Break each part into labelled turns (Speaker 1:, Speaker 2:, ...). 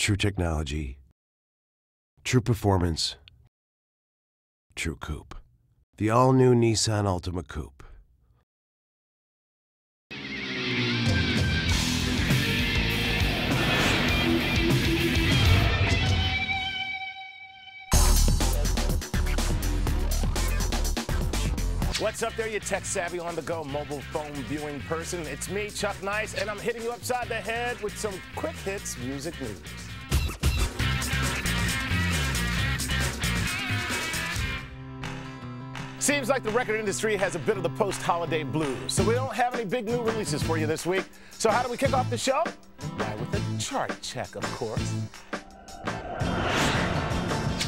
Speaker 1: True technology, true performance, true coupe. The all new Nissan Altima Coupe.
Speaker 2: What's up there, you tech savvy on the go mobile phone viewing person? It's me, Chuck Nice, and I'm hitting you upside the head with some quick hits music news. Seems like the record industry has a bit of the post holiday blues, so we don't have any big new releases for you this week. So, how do we kick off the show? Why, with a chart check, of course.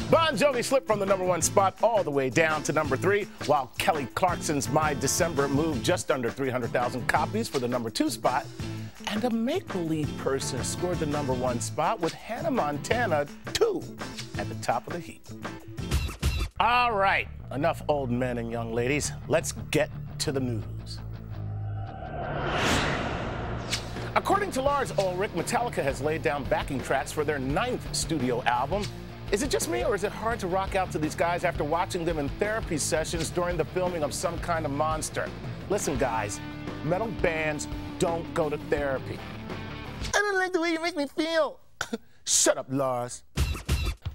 Speaker 2: Bon Jovi slipped from the number one spot all the way down to number three, while Kelly Clarkson's My December moved just under 300,000 copies for the number two spot. And a make believe person scored the number one spot with Hannah Montana 2 at the top of the heap. All right, enough old men and young ladies. Let's get to the news. According to Lars Ulrich, Metallica has laid down backing tracks for their ninth studio album. Is it just me, or is it hard to rock out to these guys after watching them in therapy sessions during the filming of some kind of monster? Listen, guys, metal bands don't go to therapy. I don't like the way you make me feel. Shut up, Lars.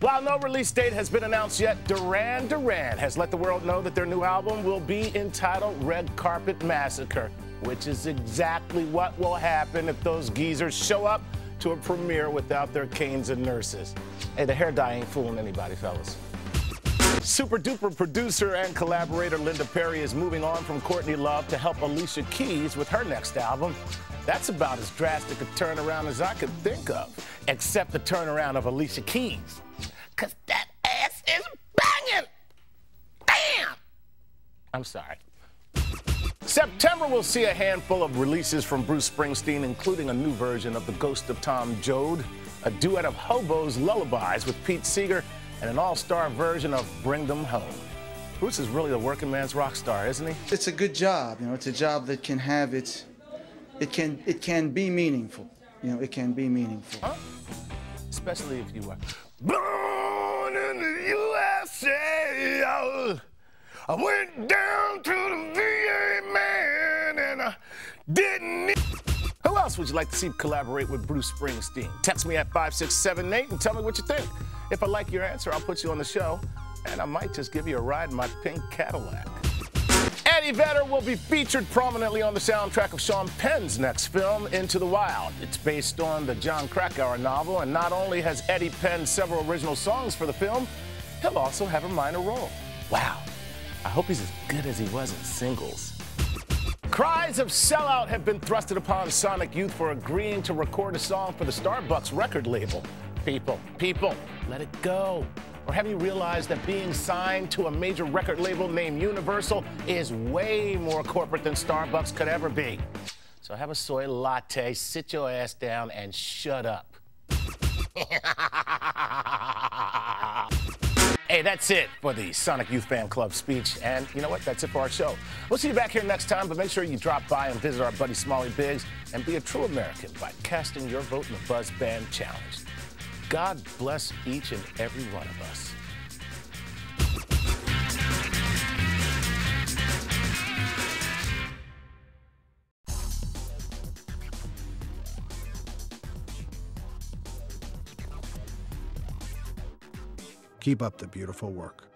Speaker 2: While no release date has been announced yet, Duran Duran has let the world know that their new album will be entitled Red Carpet Massacre, which is exactly what will happen if those geezers show up to a premiere without their canes and nurses. Hey, the hair dye ain't fooling anybody, fellas. Super duper producer and collaborator Linda Perry is moving on from Courtney Love to help Alicia Keys with her next album. That's about as drastic a turnaround as I could think of, except the turnaround of Alicia Keys. Cause that ass is banging! Damn! I'm sorry. September will see a handful of releases from Bruce Springsteen, including a new version of The Ghost of Tom Joad, a duet of Hobo's Lullabies with Pete Seeger, and an all star version of Bring Them Home. Bruce is really the working man's rock star, isn't he?
Speaker 3: It's a good job, you know, it's a job that can have its, it can, it can be meaningful. You know, it can be meaningful.
Speaker 2: Huh? Especially if you were born in the. I went down to the VA man and I didn't. Who else would you like to see collaborate with Bruce Springsteen? Text me at 5678 and tell me what you think. If I like your answer, I'll put you on the show and I might just give you a ride in my pink Cadillac. Eddie Vedder will be featured prominently on the soundtrack of Sean Penn's next film, Into the Wild. It's based on the Jon Krakauer novel, and not only has Eddie penned several original songs for the film, he'll also have a minor role. Wow. I hope he's as good as he was in singles. Cries of sellout have been thrusted upon Sonic Youth for agreeing to record a song for the Starbucks record label. People, people, let it go. Or have you realized that being signed to a major record label named Universal is way more corporate than Starbucks could ever be? So have a soy latte, sit your ass down, and shut up. Hey, that's it for the Sonic Youth Fan Club speech. And you know what? That's it for our show. We'll see you back here next time, but make sure you drop by and visit our buddy Smalley Biggs and be a true American by casting your vote in the Buzz Band Challenge. God bless each and every one of us.
Speaker 4: Keep up the beautiful work.